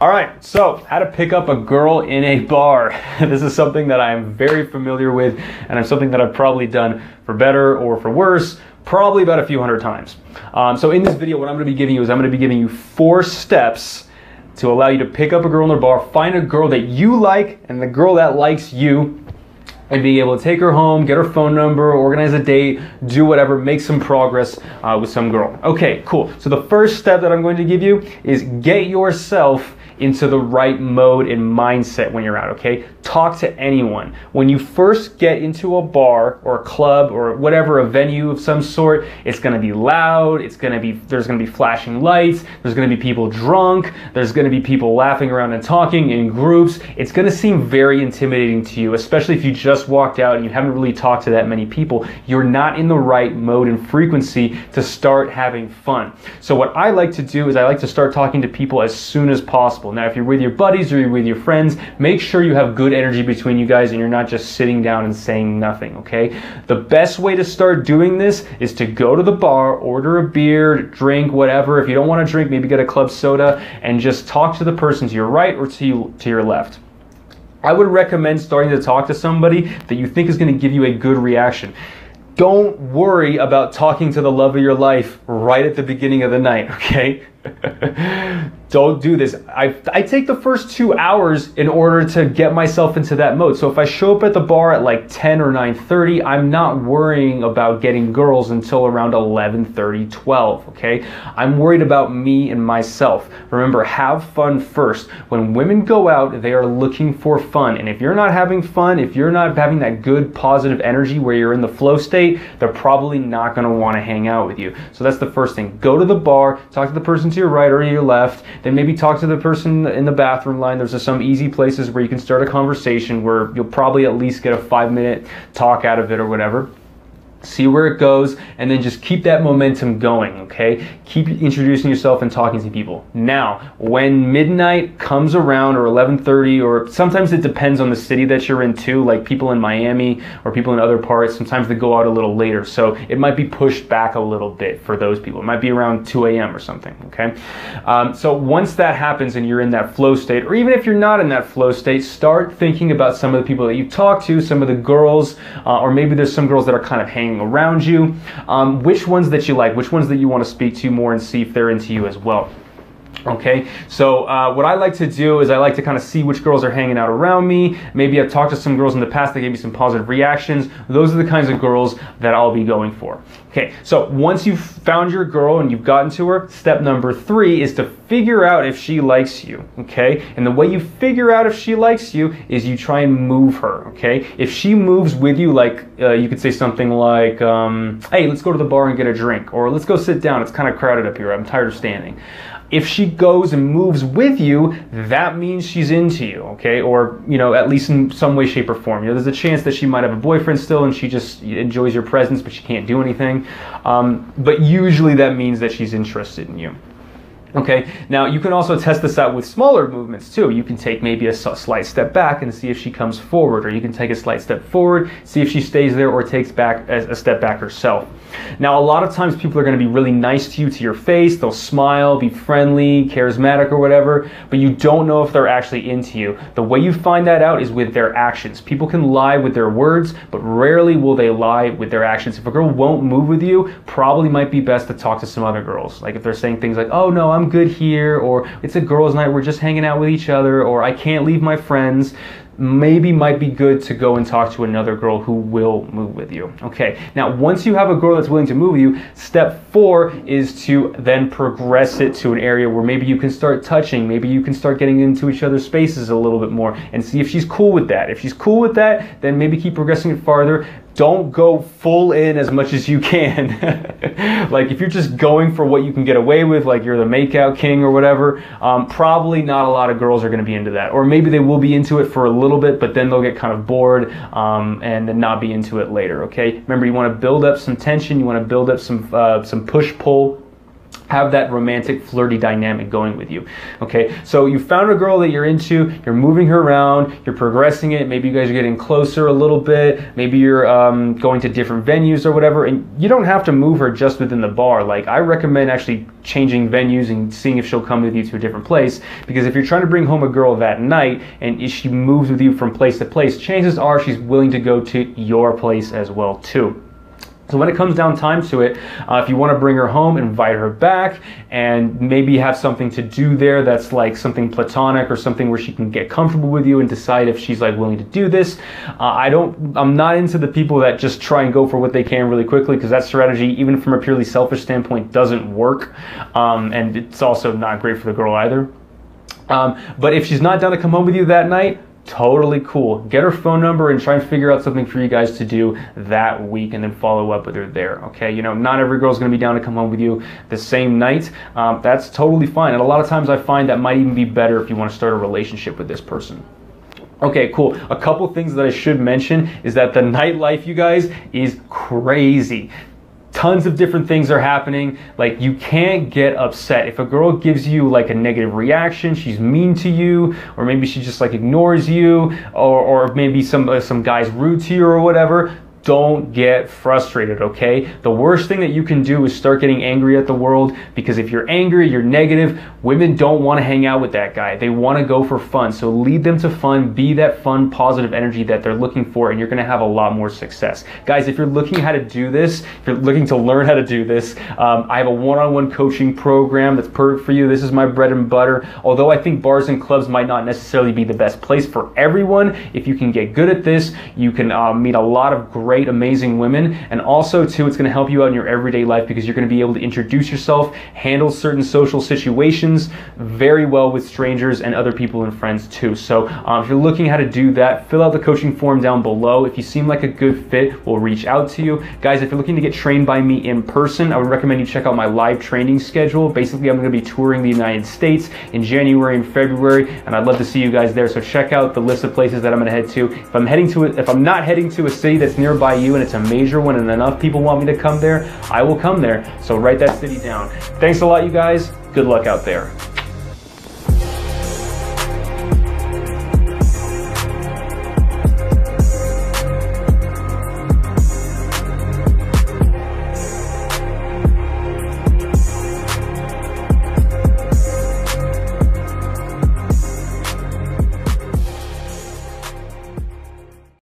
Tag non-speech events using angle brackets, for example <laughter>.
All right, so how to pick up a girl in a bar. <laughs> this is something that I'm very familiar with, and it's something that I've probably done for better or for worse, probably about a few hundred times. Um, so in this video, what I'm going to be giving you is I'm going to be giving you four steps to allow you to pick up a girl in a bar, find a girl that you like, and the girl that likes you, and being able to take her home, get her phone number, organize a date, do whatever, make some progress uh, with some girl. Okay, cool. So the first step that I'm going to give you is get yourself into the right mode and mindset when you're out, okay? Talk to anyone. When you first get into a bar or a club or whatever, a venue of some sort, it's gonna be loud, it's gonna be, there's gonna be flashing lights, there's gonna be people drunk, there's gonna be people laughing around and talking in groups. It's gonna seem very intimidating to you, especially if you just walked out and you haven't really talked to that many people. You're not in the right mode and frequency to start having fun. So what I like to do is I like to start talking to people as soon as possible. Now, if you're with your buddies or you're with your friends, make sure you have good energy between you guys and you're not just sitting down and saying nothing, okay? The best way to start doing this is to go to the bar, order a beer, drink, whatever. If you don't want to drink, maybe get a club soda and just talk to the person to your right or to, you, to your left. I would recommend starting to talk to somebody that you think is going to give you a good reaction. Don't worry about talking to the love of your life right at the beginning of the night, <laughs> okay? <laughs> don't do this. I, I take the first two hours in order to get myself into that mode. So if I show up at the bar at like 10 or 9.30, I'm not worrying about getting girls until around 11.30, 12, okay? I'm worried about me and myself. Remember, have fun first. When women go out, they are looking for fun. And if you're not having fun, if you're not having that good positive energy where you're in the flow state, they're probably not gonna wanna hang out with you. So that's the first thing. Go to the bar, talk to the person to your right or your left. Then maybe talk to the person in the bathroom line. There's some easy places where you can start a conversation where you'll probably at least get a five minute talk out of it or whatever see where it goes and then just keep that momentum going okay? Keep introducing yourself and talking to people. Now when midnight comes around or 11:30 or sometimes it depends on the city that you're in too like people in Miami or people in other parts sometimes they go out a little later. So it might be pushed back a little bit for those people. It might be around 2 a.m or something okay? Um, so once that happens and you're in that flow state or even if you're not in that flow state start thinking about some of the people that you talk to some of the girls uh, or maybe there's some girls that are kind of hanging around you, um, which ones that you like, which ones that you want to speak to more and see if they're into you as well. Okay, so uh, what I like to do is I like to kind of see which girls are hanging out around me. Maybe I've talked to some girls in the past that gave me some positive reactions. Those are the kinds of girls that I'll be going for. Okay, so once you've found your girl and you've gotten to her, step number three is to figure out if she likes you. Okay, and the way you figure out if she likes you is you try and move her. Okay, if she moves with you, like uh, you could say something like, um, "Hey, let's go to the bar and get a drink," or "Let's go sit down. It's kind of crowded up here. I'm tired of standing." If she goes and moves with you, that means she's into you, okay? Or, you know, at least in some way, shape, or form. You know, there's a chance that she might have a boyfriend still and she just enjoys your presence, but she can't do anything. Um, but usually that means that she's interested in you. Okay, now you can also test this out with smaller movements too. You can take maybe a slight step back and see if she comes forward, or you can take a slight step forward, see if she stays there or takes back a step back herself. Now, a lot of times people are going to be really nice to you to your face, they'll smile, be friendly, charismatic, or whatever, but you don't know if they're actually into you. The way you find that out is with their actions. People can lie with their words, but rarely will they lie with their actions. If a girl won't move with you, probably might be best to talk to some other girls. Like if they're saying things like, oh no, I'm I'm good here, or it's a girls' night, we're just hanging out with each other, or I can't leave my friends, maybe might be good to go and talk to another girl who will move with you. Okay, now once you have a girl that's willing to move with you, step four is to then progress it to an area where maybe you can start touching, maybe you can start getting into each other's spaces a little bit more and see if she's cool with that. If she's cool with that, then maybe keep progressing it farther don't go full in as much as you can. <laughs> like if you're just going for what you can get away with, like you're the makeout king or whatever, um, probably not a lot of girls are going to be into that. Or maybe they will be into it for a little bit, but then they'll get kind of bored um, and then not be into it later. Okay. Remember, you want to build up some tension. You want to build up some uh, some push pull have that romantic flirty dynamic going with you okay? So you found a girl that you're into you're moving her around you're progressing it maybe you guys are getting closer a little bit maybe you're um, going to different venues or whatever and you don't have to move her just within the bar. Like i recommend actually changing venues and seeing if she'll come with you to a different place because if you're trying to bring home a girl that night and she moves with you from place to place chances are she's willing to go to your place as well too so when it comes down time to it, uh, if you want to bring her home, invite her back, and maybe have something to do there that's like something platonic or something where she can get comfortable with you and decide if she's like willing to do this. Uh, I don't. I'm not into the people that just try and go for what they can really quickly because that strategy, even from a purely selfish standpoint, doesn't work, um, and it's also not great for the girl either. Um, but if she's not down to come home with you that night, totally cool. Get her phone number and try and figure out something for you guys to do that week and then follow up with her there. Okay, you know, not every girl's gonna be down to come home with you the same night. Um, that's totally fine. And a lot of times I find that might even be better if you wanna start a relationship with this person. Okay, cool. A couple things that I should mention is that the nightlife, you guys, is crazy tons of different things are happening. Like you can't get upset. If a girl gives you like a negative reaction, she's mean to you, or maybe she just like ignores you, or, or maybe some uh, some guy's rude to you or whatever don't get frustrated, okay? The worst thing that you can do is start getting angry at the world because if you're angry, you're negative, women don't want to hang out with that guy. They want to go for fun. So lead them to fun, be that fun, positive energy that they're looking for, and you're going to have a lot more success. Guys, if you're looking how to do this, if you're looking to learn how to do this, um, I have a one on one coaching program that's perfect for you. This is my bread and butter. Although I think bars and clubs might not necessarily be the best place for everyone, if you can get good at this, you can uh, meet a lot of great great, amazing women. And also, too, it's going to help you out in your everyday life because you're going to be able to introduce yourself, handle certain social situations very well with strangers and other people and friends, too. So, um, if you're looking how to do that, fill out the coaching form down below. If you seem like a good fit, we'll reach out to you. Guys, if you're looking to get trained by me in person, I would recommend you check out my live training schedule. Basically, I'm going to be touring the United States in January and February, and I'd love to see you guys there. So check out the list of places that I'm going to head to. If I'm heading to, it, if I'm not heading to a city that's nearby by you and it's a major one and enough people want me to come there, I will come there. So write that city down. Thanks a lot, you guys. Good luck out there.